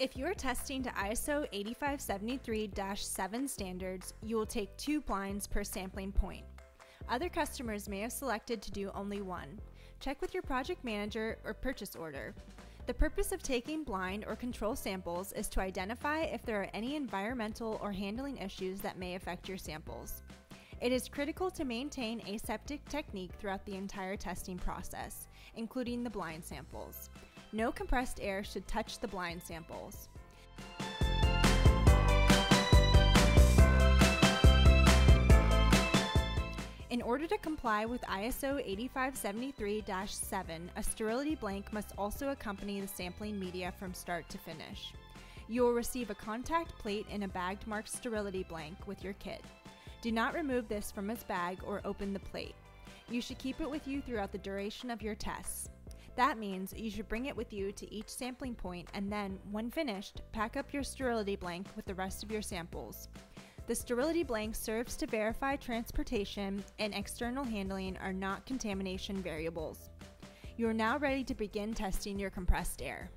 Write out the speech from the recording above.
If you're testing to ISO 8573-7 standards, you will take two blinds per sampling point. Other customers may have selected to do only one. Check with your project manager or purchase order. The purpose of taking blind or control samples is to identify if there are any environmental or handling issues that may affect your samples. It is critical to maintain aseptic technique throughout the entire testing process, including the blind samples. No compressed air should touch the blind samples. In order to comply with ISO 8573-7, a sterility blank must also accompany the sampling media from start to finish. You will receive a contact plate and a bagged marked sterility blank with your kit. Do not remove this from its bag or open the plate. You should keep it with you throughout the duration of your tests. That means you should bring it with you to each sampling point and then, when finished, pack up your sterility blank with the rest of your samples. The sterility blank serves to verify transportation and external handling are not contamination variables. You are now ready to begin testing your compressed air.